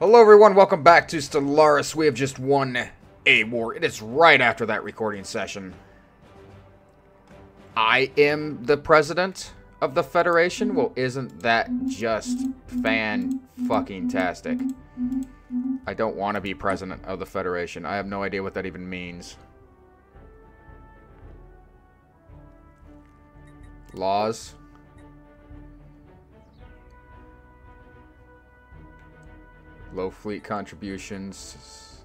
Hello everyone, welcome back to Stellaris. We have just won a war. It is right after that recording session. I am the president of the Federation? Well, isn't that just fan-fucking-tastic? I don't want to be president of the Federation. I have no idea what that even means. Laws. Low fleet contributions.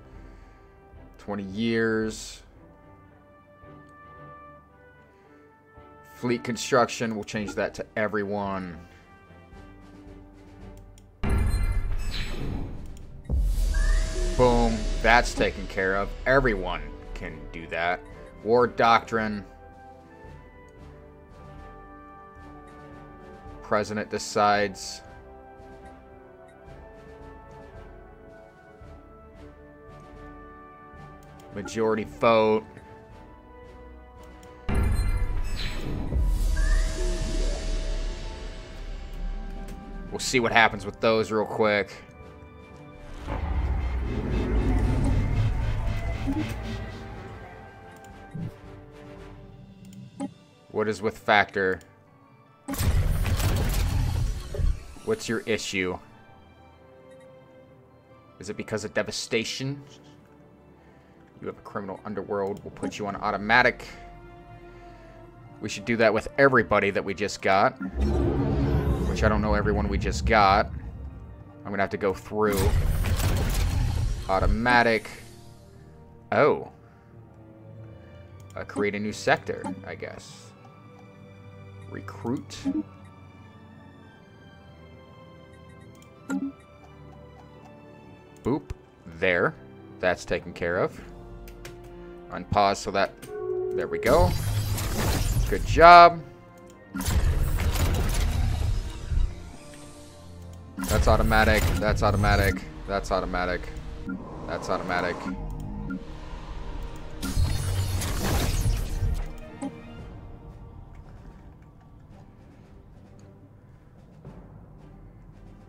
20 years. Fleet construction, we'll change that to everyone. Boom, that's taken care of. Everyone can do that. War doctrine. President decides. Majority vote. We'll see what happens with those real quick. What is with factor? What's your issue? Is it because of devastation? You have a criminal underworld. We'll put you on automatic. We should do that with everybody that we just got. Which I don't know everyone we just got. I'm going to have to go through. Automatic. Oh. Uh, create a new sector, I guess. Recruit. Boop. There. That's taken care of. Unpause so that... There we go. Good job. That's automatic. That's automatic. That's automatic. That's automatic.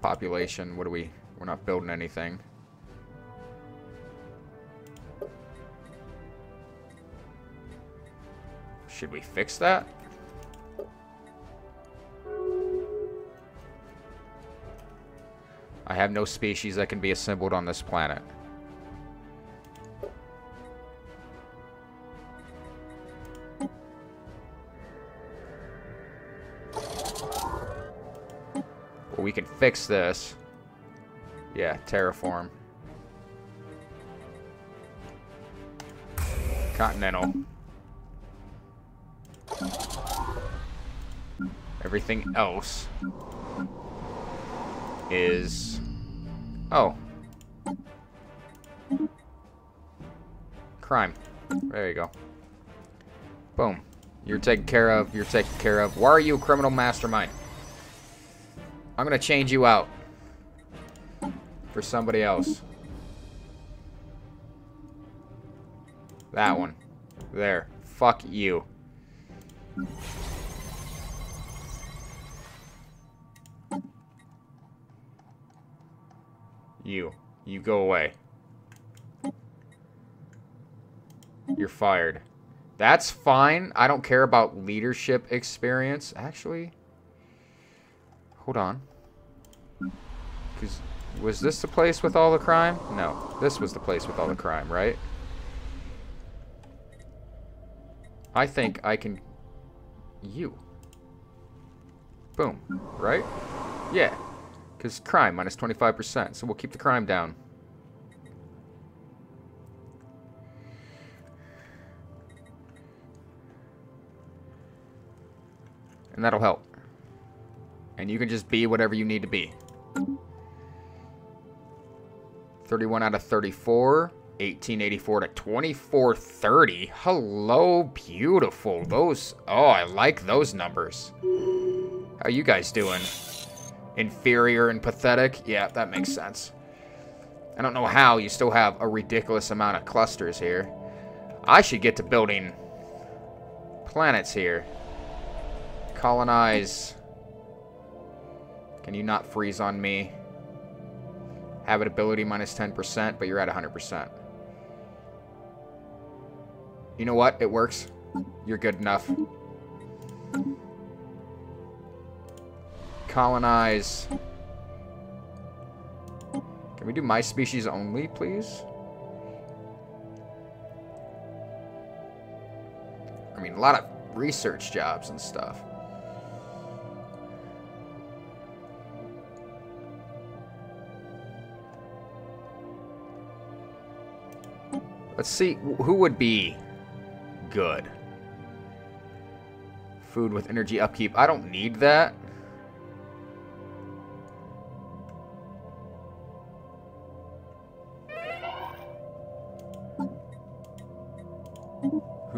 Population. What do we... We're not building anything. Should we fix that? I have no species that can be assembled on this planet. Well, we can fix this. Yeah, terraform. Continental. Everything else is... Oh. Crime. There you go. Boom. You're taken care of. You're taken care of. Why are you a criminal mastermind? I'm going to change you out. For somebody else. That one. There. Fuck you. You. You go away. You're fired. That's fine. I don't care about leadership experience. Actually, hold on. Because was this the place with all the crime? No. This was the place with all the crime, right? I think I can... You. Boom. Right? Yeah. Because crime, minus 25%. So we'll keep the crime down. And that'll help. And you can just be whatever you need to be. 31 out of 34. 1884 to 2430. Hello, beautiful. Those, oh, I like those numbers. How you guys doing? Inferior and pathetic? Yeah, that makes sense. I don't know how you still have a ridiculous amount of clusters here. I should get to building planets here. Colonize. Can you not freeze on me? Habitability minus 10%, but you're at 100%. You know what? It works. You're good enough. Colonize. Can we do my species only, please? I mean, a lot of research jobs and stuff. Let's see, who would be good? Food with energy upkeep. I don't need that.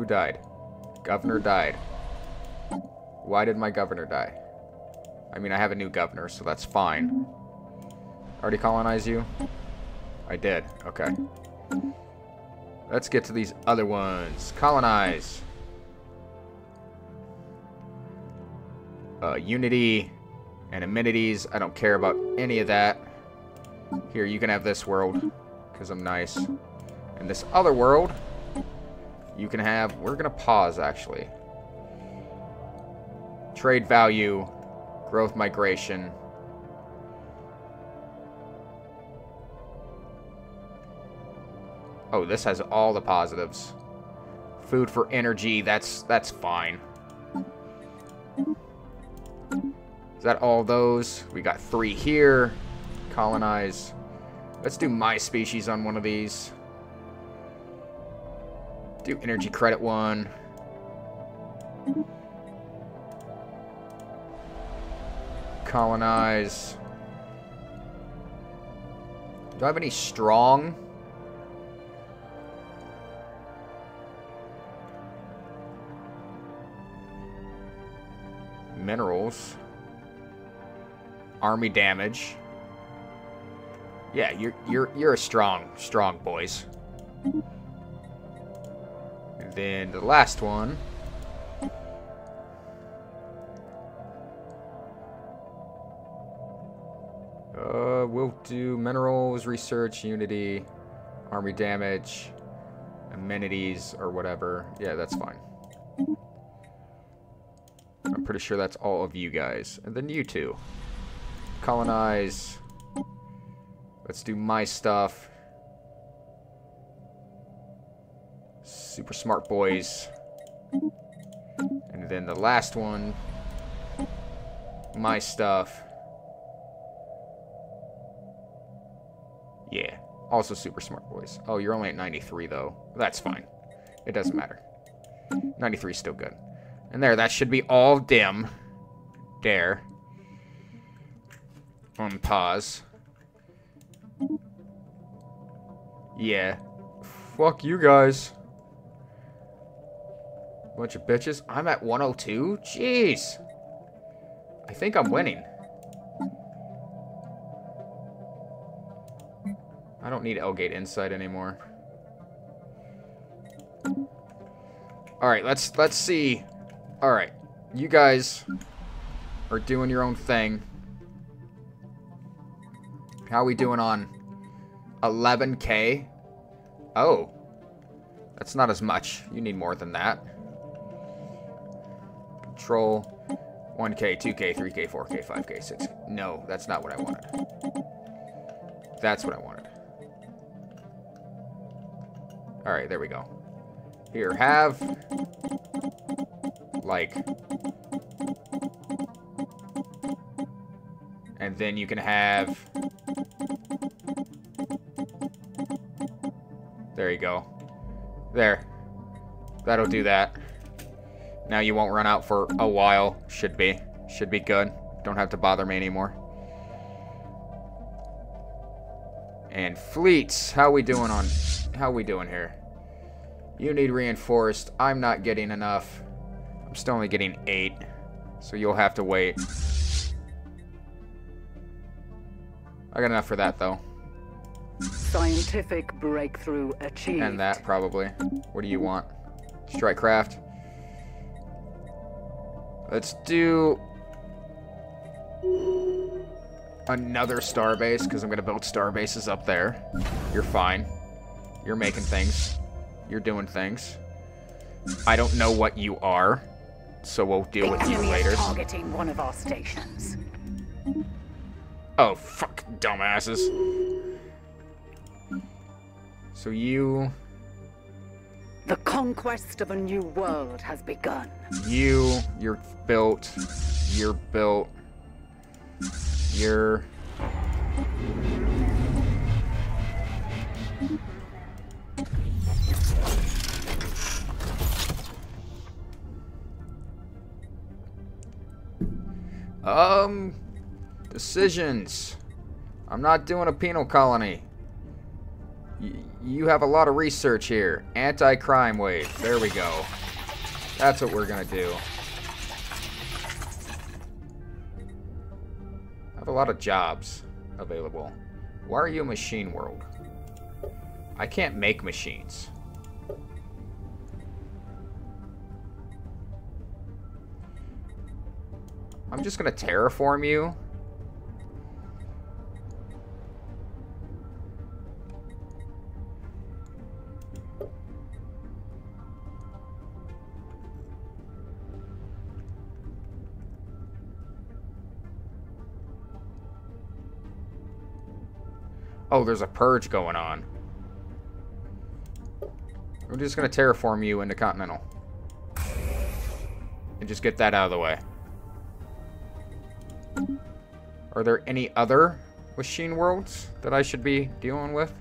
Died? Governor died. Why did my governor die? I mean, I have a new governor, so that's fine. Already colonize you? I did. Okay. Let's get to these other ones. Colonize. Uh, unity and amenities. I don't care about any of that. Here, you can have this world. Because I'm nice. And this other world, you can have... We're going to pause, actually. Trade value. Growth migration. Oh, this has all the positives. Food for energy, that's that's fine. Is that all those? We got three here. Colonize. Let's do my species on one of these. Do energy credit one. Colonize. Do I have any strong? minerals. Army damage. Yeah, you're you're you're a strong, strong boys. Then the last one. Uh, we'll do minerals, research, unity, army damage, amenities, or whatever. Yeah, that's fine. I'm pretty sure that's all of you guys. And then you two. Colonize. Let's do my stuff. Super smart boys. And then the last one. My stuff. Yeah. Also super smart boys. Oh, you're only at 93 though. That's fine. It doesn't matter. 93 is still good. And there, that should be all dim. There. On pause. Yeah. Fuck you guys. Bunch of bitches. I'm at 102? Jeez. I think I'm winning. I don't need L-Gate Insight anymore. Alright, let's let's see Alright. You guys are doing your own thing. How are we doing on 11k? Oh. That's not as much. You need more than that. Control 1k, 2k, 3k, 4k, 5k, 6k. No, that's not what I wanted. That's what I wanted. Alright, there we go. Here, have like... And then you can have... There you go. There. That'll do that. Now you won't run out for a while. Should be. Should be good. Don't have to bother me anymore. And fleets. How we doing on... How we doing here? You need reinforced. I'm not getting enough. I'm still only getting eight, so you'll have to wait. I got enough for that, though. Scientific breakthrough achieved. And that, probably. What do you want? Strike craft. Let's do... another star base because I'm going to build star bases up there. You're fine. You're making things. You're doing things. I don't know what you are, so we'll deal with you later. targeting one of our stations. Oh, fuck, dumbasses. So you, The conquest of a new world has begun. you, you're built, you're built, you're... Um, decisions. I'm not doing a penal colony. You have a lot of research here. Anti-crime wave. There we go. That's what we're gonna do. I have a lot of jobs available. Why are you a machine world? I can't make machines. I'm just gonna terraform you. Oh, there's a purge going on. We're just gonna terraform you into Continental. And just get that out of the way. Are there any other machine worlds that I should be dealing with?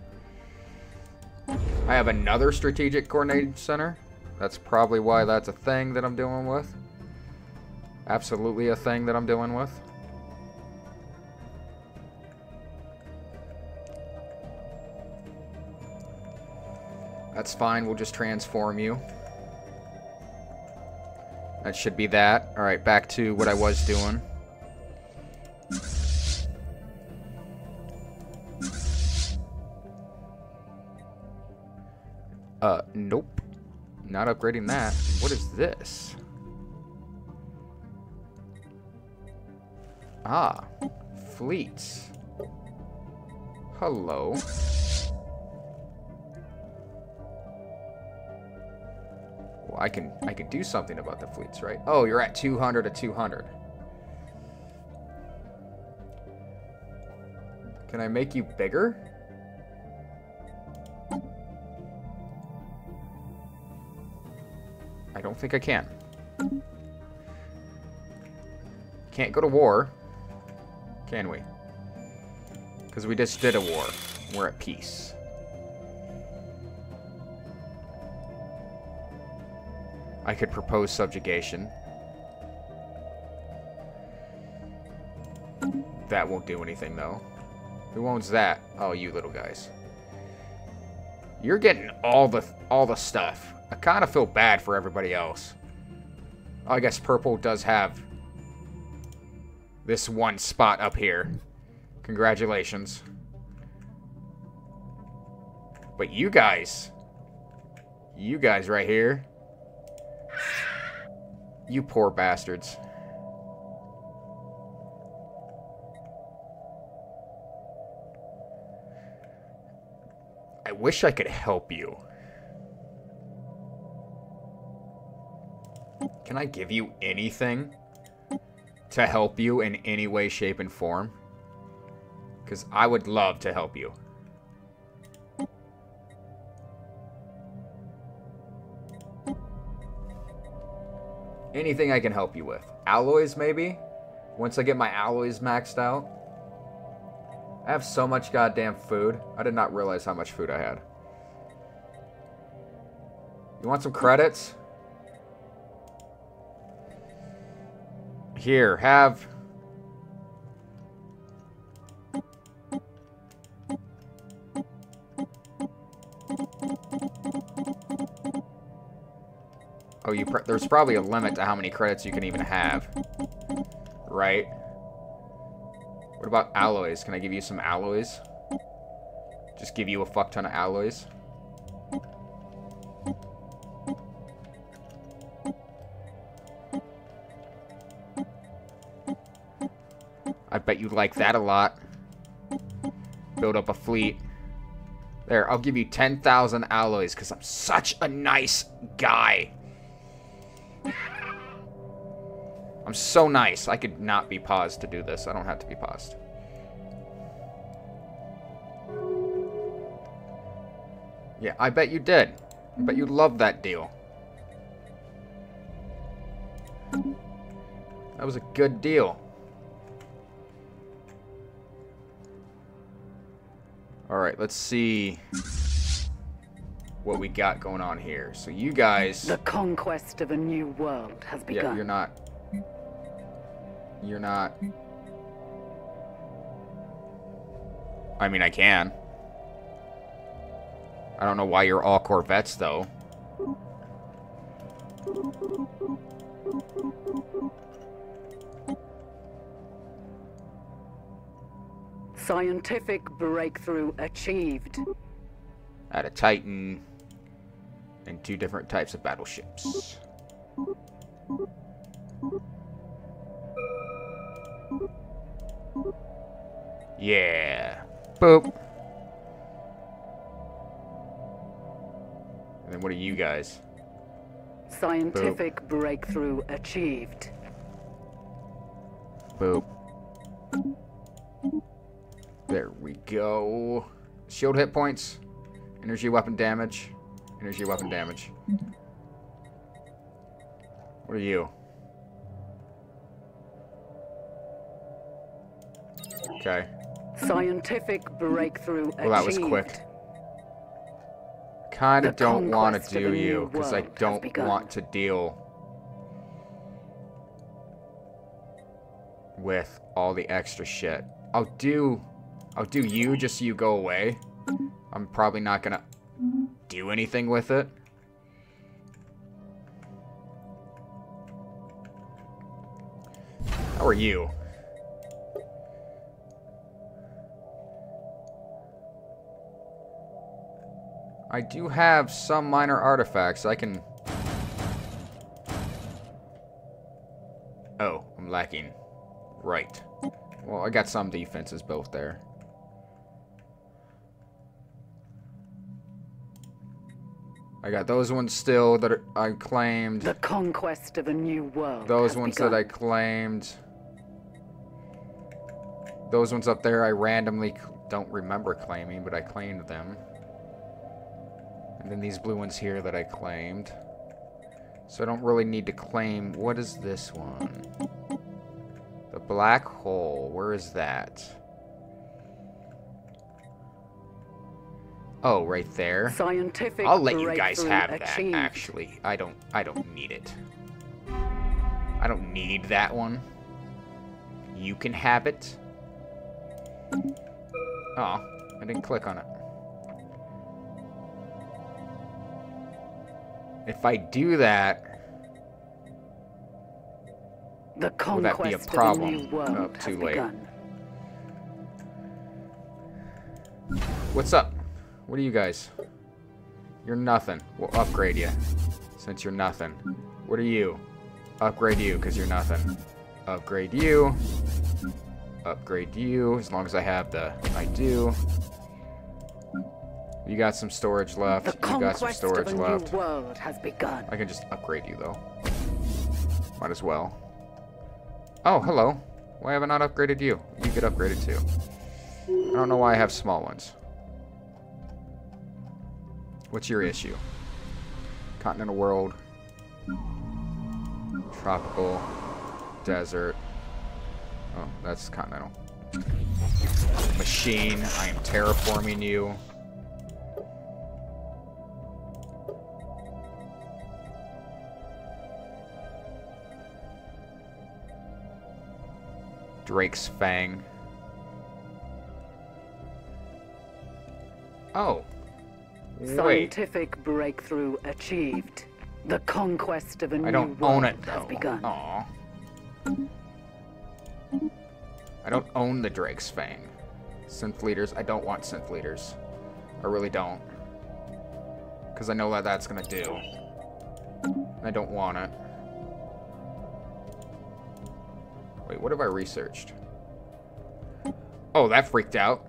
I have another strategic coordination center. That's probably why that's a thing that I'm dealing with. Absolutely a thing that I'm dealing with. That's fine, we'll just transform you. That should be that. Alright, back to what I was doing. Uh, nope. Not upgrading that. What is this? Ah, fleets. Hello. I can I can do something about the fleets, right? Oh, you're at 200 to 200. Can I make you bigger? I don't think I can. Can't go to war, can we? Because we just did a war. We're at peace. I could propose subjugation. That won't do anything, though. Who owns that? Oh, you little guys. You're getting all the all the stuff. I kind of feel bad for everybody else. Oh, I guess purple does have this one spot up here. Congratulations. But you guys, you guys right here, you poor bastards. I wish I could help you. Can I give you anything to help you in any way, shape, and form? Because I would love to help you. Anything I can help you with. Alloys, maybe? Once I get my alloys maxed out. I have so much goddamn food. I did not realize how much food I had. You want some credits? Here, have... Oh, you pr there's probably a limit to how many credits you can even have. Right? What about alloys? Can I give you some alloys? Just give you a fuck ton of alloys? I bet bet you like that a lot. Build up a fleet. There, I'll give you 10,000 alloys because I'm such a nice guy. So nice. I could not be paused to do this. I don't have to be paused. Yeah, I bet you did. I bet you loved that deal. That was a good deal. Alright, let's see what we got going on here. So you guys... The conquest of a new world has begun. Yeah, you're not... You're not... I mean, I can. I don't know why you're all Corvettes, though. Scientific breakthrough achieved. At a Titan and two different types of battleships. Yeah. Boop. And then what are you guys? Scientific Boop. breakthrough achieved. Boop. There we go. Shield hit points. Energy weapon damage. Energy weapon damage. What are you? Okay. Scientific breakthrough Well, that was quick. Kind of don't want to do you, because I don't want to deal with all the extra shit. I'll do I'll do you just so you go away. I'm probably not gonna do anything with it. How are you? I do have some minor artifacts. I can... Oh, I'm lacking. Right. Well, I got some defenses built there. I got those ones still that are, I claimed. The conquest of a new world. Those ones begun. that I claimed. Those ones up there I randomly don't remember claiming, but I claimed them. And then these blue ones here that I claimed. So I don't really need to claim... What is this one? The black hole. Where is that? Oh, right there. Scientific I'll let you guys have achieved. that, actually. I don't I don't need it. I don't need that one. You can have it. Oh, I didn't click on it. If I do that, the will that be a problem? oh, too late. Begun. What's up? What are you guys? You're nothing. We'll upgrade you. Since you're nothing. What are you? Upgrade you, because you're nothing. Upgrade you. Upgrade you, as long as I have the... I do. You got some storage left. The you got some storage left. World has begun. I can just upgrade you though. Might as well. Oh, hello. Why have I not upgraded you? You get upgraded too. I don't know why I have small ones. What's your issue? Continental world. Tropical. Desert. Oh, that's continental. Machine. I am terraforming you. Drake's Fang. Oh. Scientific breakthrough achieved. The conquest of a I new don't world own it, has begun. Aww. I don't own the Drake's Fang. Synth leaders. I don't want synth leaders. I really don't. Because I know what that's going to do. I don't want it. Wait, what have I researched? Oh, that freaked out.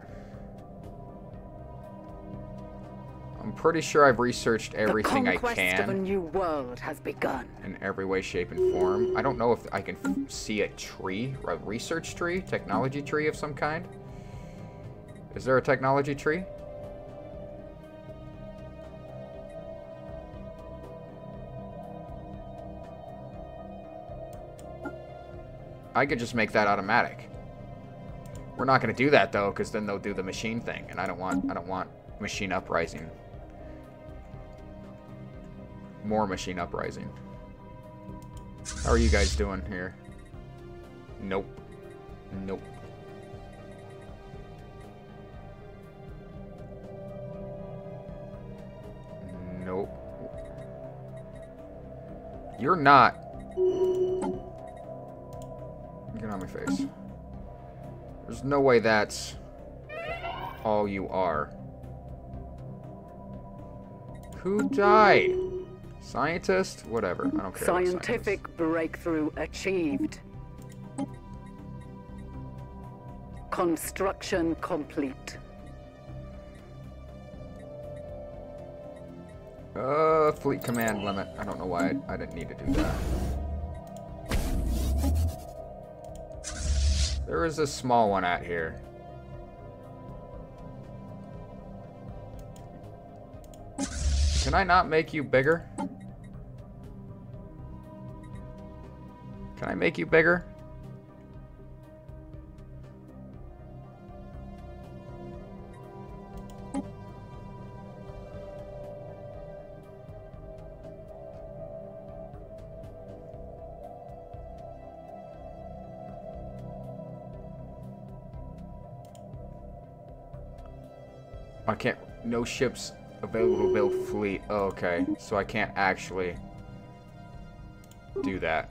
I'm pretty sure I've researched everything the I conquest of a new world has begun. in every way, shape, and form. I don't know if I can f- see a tree, a research tree, technology tree of some kind. Is there a technology tree? I could just make that automatic. We're not going to do that though, because then they'll do the machine thing, and I don't want I don't want machine uprising. More machine uprising. How are you guys doing here? Nope. Nope. Nope. You're not. Face. There's no way that's all you are. Who died? Scientist? Whatever. I don't care. Scientific breakthrough achieved. Construction complete. Uh, fleet command limit. I don't know why I, I didn't need to do that. There is a small one out here. Can I not make you bigger? Can I make you bigger? No ships available to build fleet. Oh, okay, so I can't actually do that.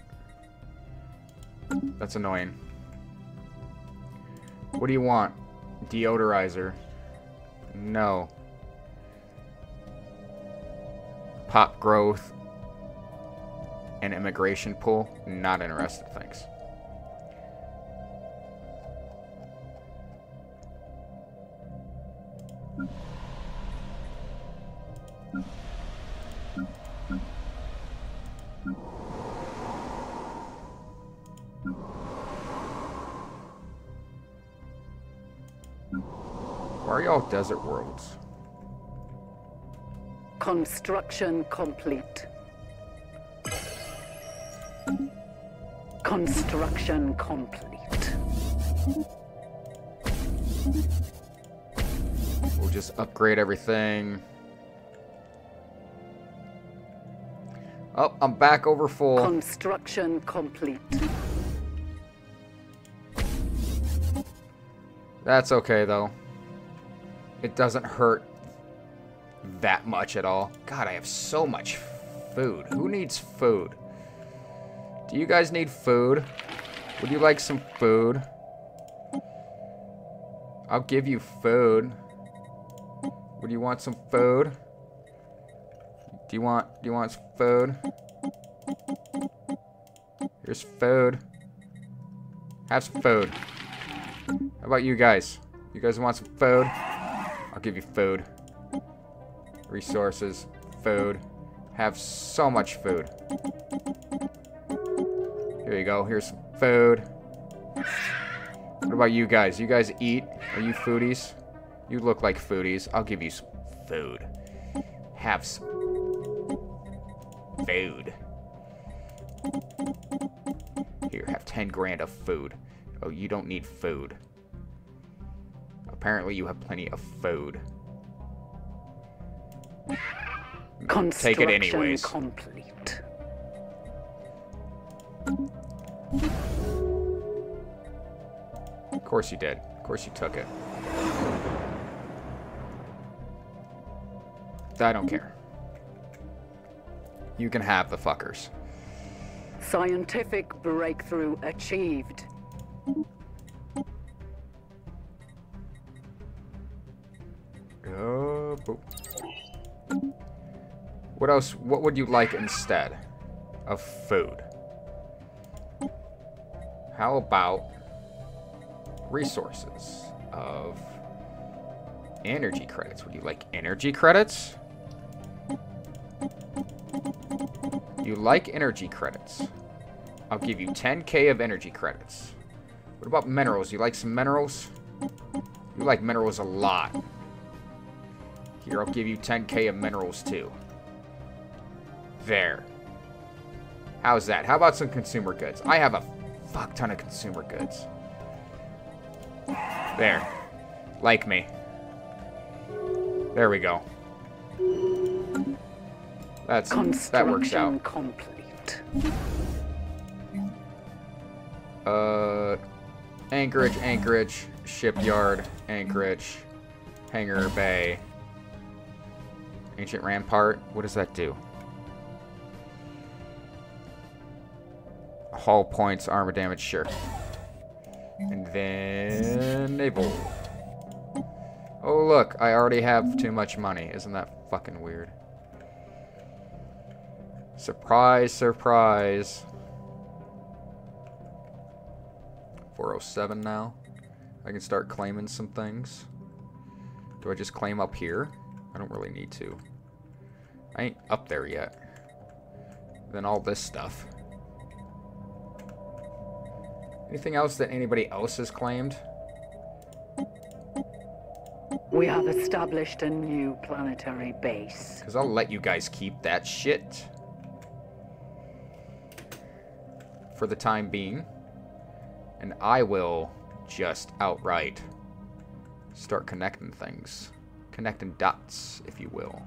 That's annoying. What do you want? Deodorizer. No. Pop growth. And immigration pool. Not interested, thanks. Desert worlds? Construction complete. Construction complete. We'll just upgrade everything. Oh, I'm back over full. Construction complete. That's okay, though. It doesn't hurt that much at all. God, I have so much food. Who needs food? Do you guys need food? Would you like some food? I'll give you food. Would you want some food? Do you want do you want some food? Here's food. Have some food. How about you guys? You guys want some food? I'll give you food. Resources, food. Have so much food. Here you go. Here's some food. What about you guys? You guys eat? Are you foodies? You look like foodies. I'll give you some food. Have some food. Here, have 10 grand of food. Oh, you don't need food. Apparently you have plenty of food. Take it anyways. complete. Of course you did. Of course you took it. I don't care. You can have the fuckers. Scientific breakthrough achieved. What would you like instead of food? How about resources? Of energy credits. Would you like energy credits? You like energy credits. I'll give you 10k of energy credits. What about minerals? You like some minerals? You like minerals a lot. Here, I'll give you 10k of minerals too. There. How's that? How about some consumer goods? I have a fuck ton of consumer goods. There. Like me. There we go. That's that works out. complete. Uh, Anchorage, Anchorage, Shipyard, Anchorage, Hangar Bay, Ancient Rampart. What does that do? Hull points, armor damage, sure. And then naval. Oh look, I already have too much money. Isn't that fucking weird? Surprise, surprise. 407 now. I can start claiming some things. Do I just claim up here? I don't really need to. I ain't up there yet. Then all this stuff. Anything else that anybody else has claimed? We have established a new planetary base. Because I'll let you guys keep that shit. For the time being. And I will just outright start connecting things. Connecting dots, if you will.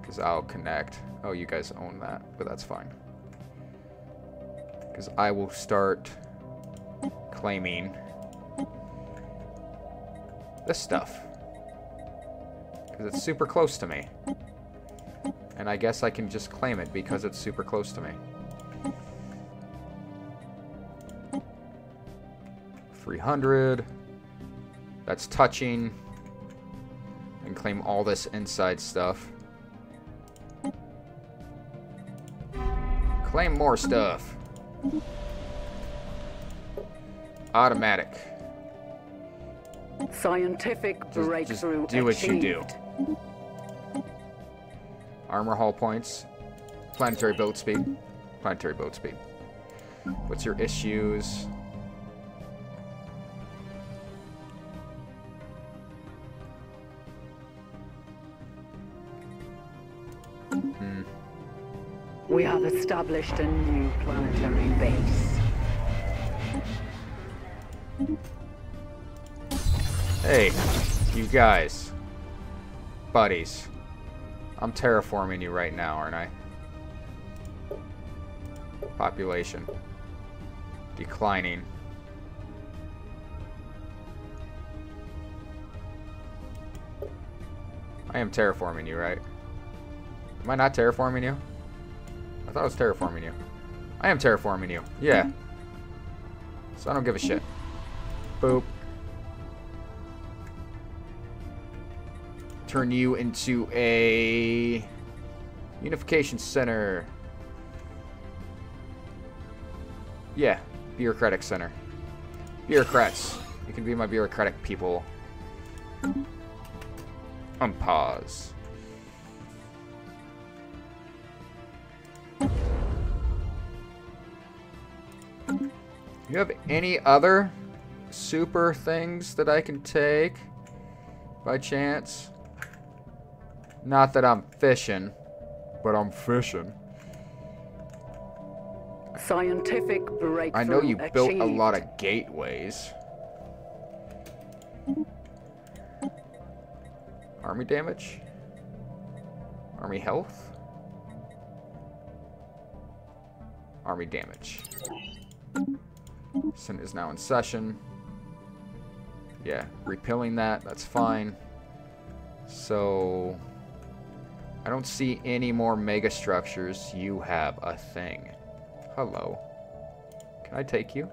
Because I'll connect. Oh, you guys own that, but that's fine. Because I will start claiming this stuff. Because it's super close to me. And I guess I can just claim it because it's super close to me. Three hundred. That's touching. And claim all this inside stuff. Claim more stuff. Automatic. Scientific Just- breakthrough just do what you do. achieved. Armor hull points. Planetary boat speed. Planetary boat speed. What's your issues? We have established a new planetary base. Hey, you guys. Buddies. I'm terraforming you right now, aren't I? Population. Declining. I am terraforming you, right? Am I not terraforming you? I thought I was terraforming you. I am terraforming you. Yeah. Mm-hmm. So I don't give a shit. Boop. Turn you into a unification center. Yeah, bureaucratic center. Bureaucrats. You can be my bureaucratic people. Mm-hmm. Unpause. You have any other super things that I can take by chance? Not that I'm fishing, but I'm fishing. Scientific breakthrough I know you built a lot of gateways. Army damage? Army health? Army damage. Senate is now in session. Yeah, repelling that, that's fine. So, I don't see any more mega structures. You have a thing. Hello. Can I take you?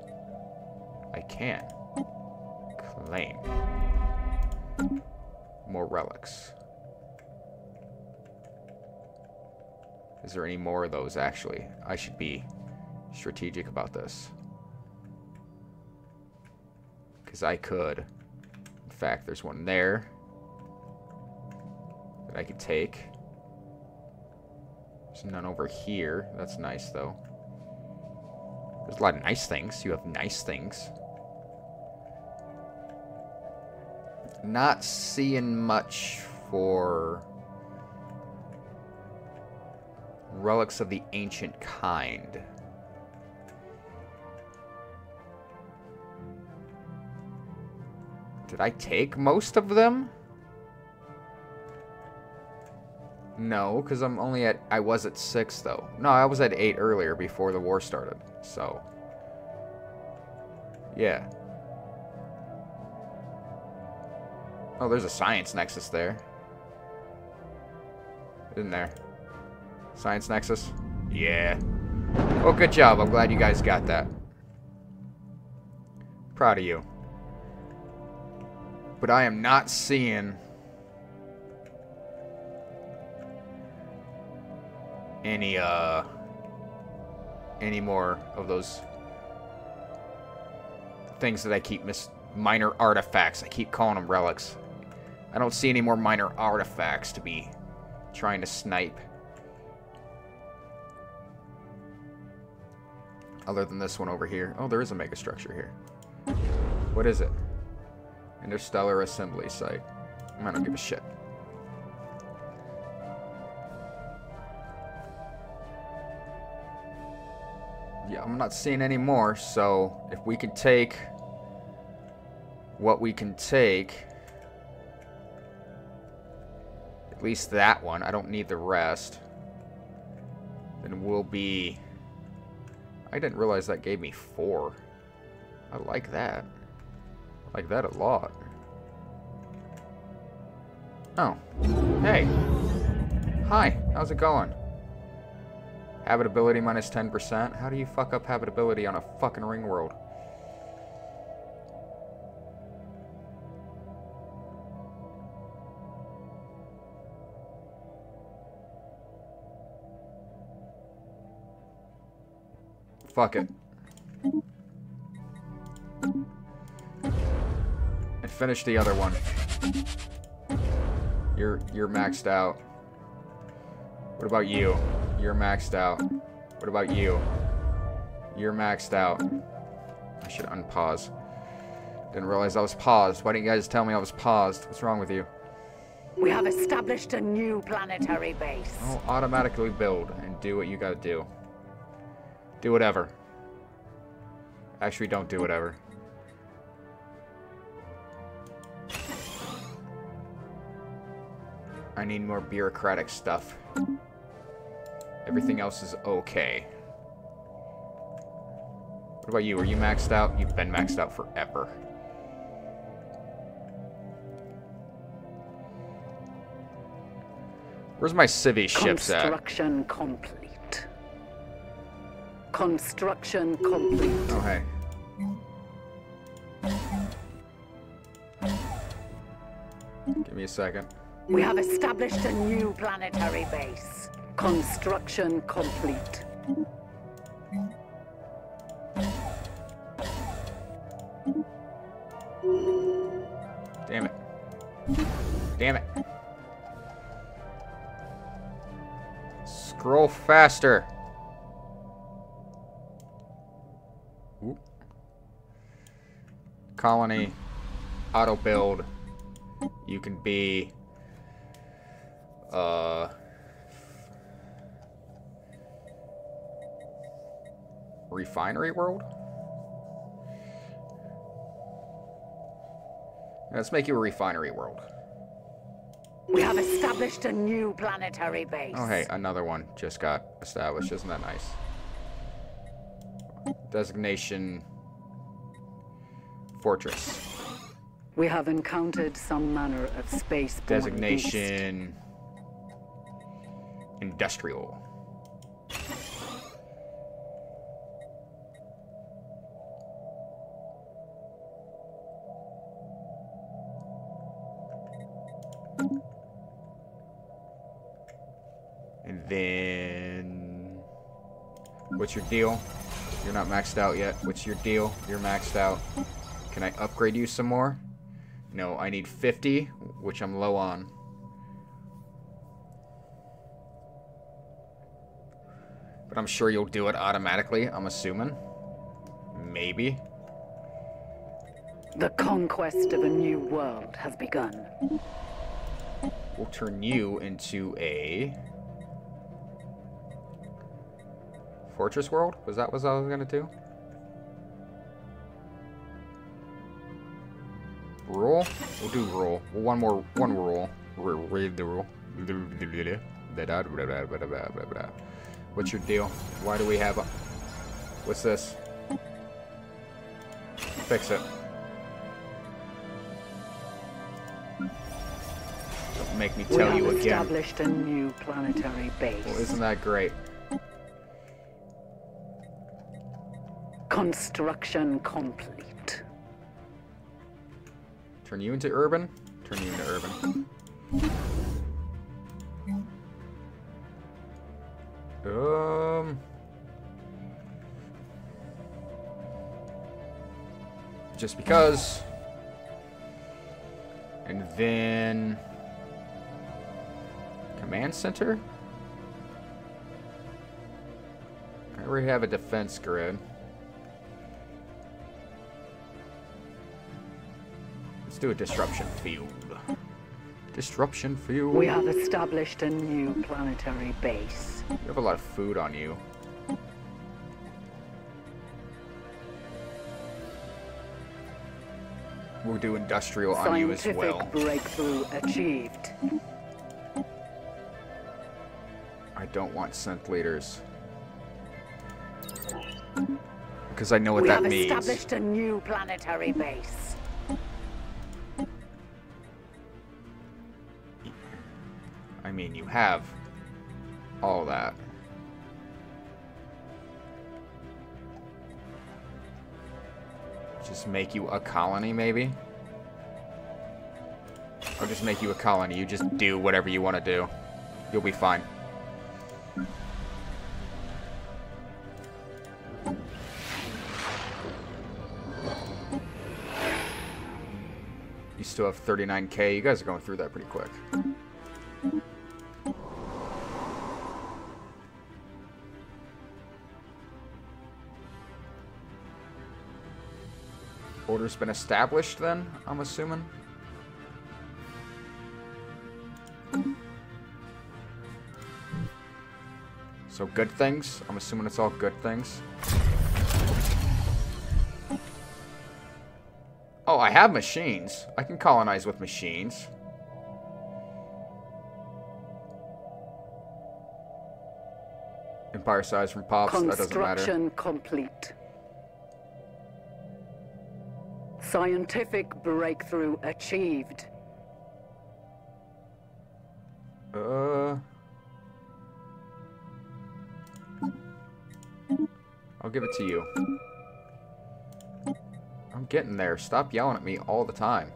I can. Claim. More relics. Is there any more of those, actually? I should be strategic about this. Because I could. In fact, there's one there that I could take. There's none over here. That's nice, though. There's a lot of nice things. You have nice things. Not seeing much for relics of the ancient kind. Did I take most of them? No, because I'm only at... I was at 6, though. No, I was at 8 earlier before the war started. So... Yeah. Oh, there's a science nexus there. Isn't there? Science nexus? Yeah. Well, good job. I'm glad you guys got that. Proud of you. But I am not seeing... any, uh... Any more of those things that I keep miss... Minor artifacts. I keep calling them relics. I don't see any more minor artifacts to be trying to snipe. Other than this one over here. Oh, there is a mega structure here. What is it? Interstellar Assembly Site. I don't give a shit. Yeah, I'm not seeing any more, so if we can take what we can take, at least that one, I don't need the rest, then we'll be... I didn't realize that gave me four. I like that. I like that a lot. Oh. Hey. Hi. How's it going? Habitability minus 10%? How do you fuck up habitability on a fucking ring world? Fuck it. And finish the other one. You're you're maxed out. What about you? You're maxed out. What about you? You're maxed out. I should unpause. Didn't realize I was paused. Why didn't you guys tell me I was paused? What's wrong with you? We have established a new planetary base. Oh, automatically build and do what you gotta do. Do whatever. Actually, don't do whatever. I need more bureaucratic stuff. Everything else is okay. What about you? Are you maxed out? You've been maxed out forever. Where's my civvy ships at? Construction complete. Construction complete. Oh, hey. Give me a second. We have established a new planetary base. Construction complete. Damn it. Damn it. Scroll faster. Colony. Auto build. You can be uh refinery world? Let's make you a refinery world. We have established a new planetary base. oh hey another one just got established. Isn't that nice? Designation. Fortress. We have encountered some manner of space designation industrial And then what's your deal? You're not maxed out yet. What's your deal? You're maxed out. Can I upgrade you some more? No, I need 50, which I'm low on. But I'm sure you'll do it automatically, I'm assuming. Maybe. The conquest of a new world has begun. We'll turn you into a... Fortress World? Was that what I was gonna do? Rule? We'll do rule. One more, one rule. Read the rule. What's your deal? Why do we have a... What's this? Fix it. Don't make me tell you again. established a new planetary base. Well, isn't that great? Construction complete. Turn you into urban? Turn you into urban. Um. Just because. And then. Command center? I already have a defense grid. Let's do a disruption field. Disruption field. We have established a new planetary base. You have a lot of food on you. We'll do industrial on you as Scientific well. breakthrough achieved. I don't want synth leaders. Because I know what we that have means. established a new planetary base. Mean, you have all that. Just make you a colony, maybe? Or just make you a colony. You just do whatever you want to do. You'll be fine. You still have 39k. You guys are going through that pretty quick. Order's been established then, I'm assuming? So good things? I'm assuming it's all good things. Oh, I have machines. I can colonize with machines. Empire size from Pops, that doesn't matter. Construction complete. Scientific breakthrough achieved. Uh. I'll give it to you. I'm getting there. Stop yelling at me all the time.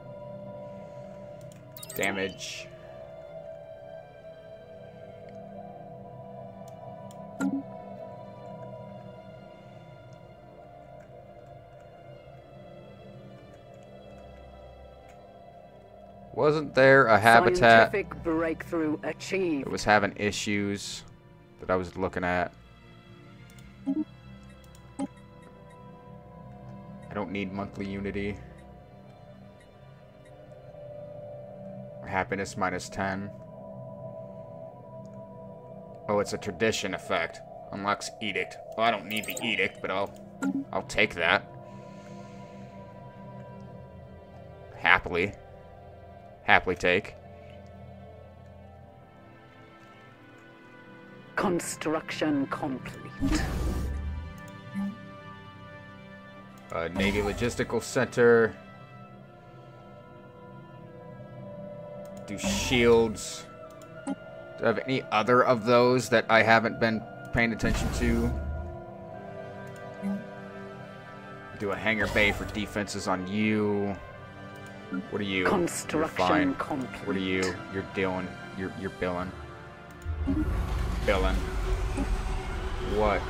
Damage. Wasn't there a habitat Scientific breakthrough that was having issues that I was looking at? I don't need monthly unity. Happiness minus 10. Oh, it's a tradition effect. Unlocks edict. Well, I don't need the edict, but I'll I'll take that. Happily. Happily take. Construction complete. Uh, Navy Logistical Center. Do shields. Do I have any other of those that I haven't been paying attention to? Do a hangar bay for defenses on you. What are you? You're Construction fine. complete. What are you? You're doing. You're you're billing. Billing. What?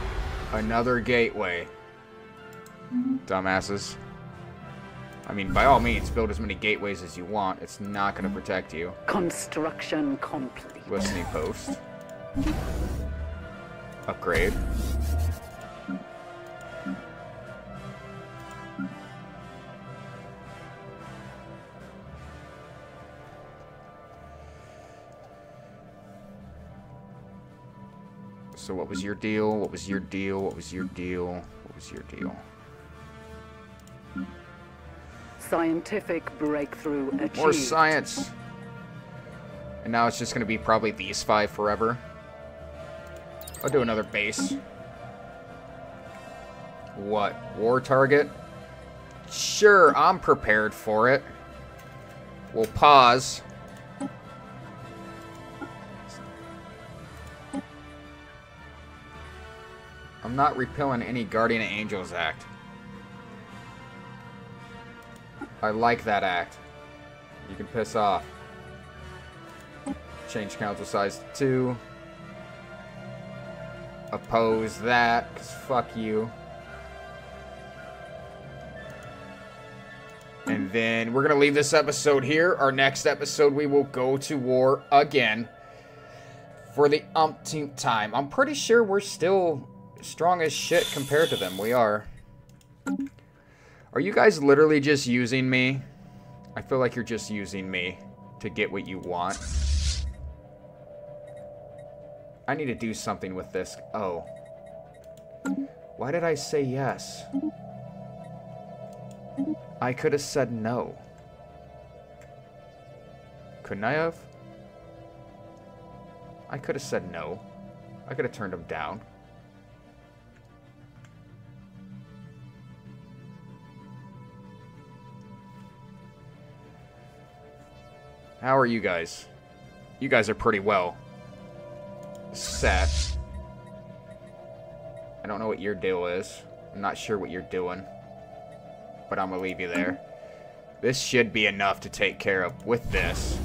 Another gateway. Dumbasses. I mean, by all means, build as many gateways as you want. It's not going to protect you. Construction complete. Listening post. Upgrade. Was your deal? What was your deal? What was your deal? What was your deal? Scientific breakthrough achieved. More science. And now it's just going to be probably these five forever. I'll do another base. What? War target? Sure, I'm prepared for it. We'll pause. Not repelling any Guardian Angels Act. I like that act. You can piss off. Change council size to 2. Oppose that, because fuck you. And then we're going to leave this episode here. Our next episode, we will go to war again. For the umpteenth time. I'm pretty sure we're still strong as shit compared to them. We are. Are you guys literally just using me? I feel like you're just using me to get what you want. I need to do something with this. Oh. Why did I say yes? I could have said no. Couldn't I have? I could have said no. I could have turned him down. How are you guys? You guys are pretty well set. I don't know what your deal is. I'm not sure what you're doing. But I'm going to leave you there. This should be enough to take care of with this.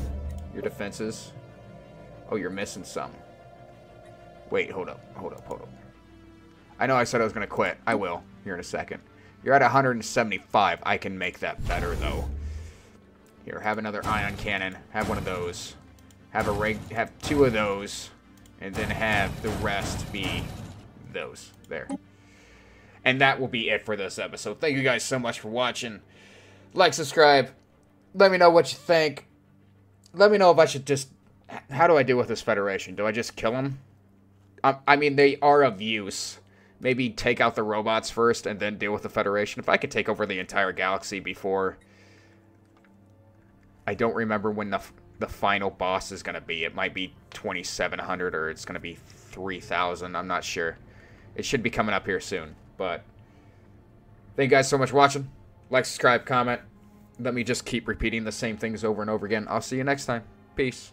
Your defenses. Oh, you're missing some. Wait, hold up. Hold up, hold up. I know I said I was going to quit. I will here in a second. You're at 175. I can make that better, though. Here, have another ion cannon. Have one of those. Have a reg have two of those. And then have the rest be those. There. And that will be it for this episode. Thank you guys so much for watching. Like, subscribe. Let me know what you think. Let me know if I should just... How do I deal with this Federation? Do I just kill them? I, I mean, they are of use. Maybe take out the robots first and then deal with the Federation. If I could take over the entire galaxy before... I don't remember when the the final boss is going to be. It might be 2700 or it's going to be 3000. I'm not sure. It should be coming up here soon. But thank you guys so much for watching. Like, subscribe, comment. Let me just keep repeating the same things over and over again. I'll see you next time. Peace.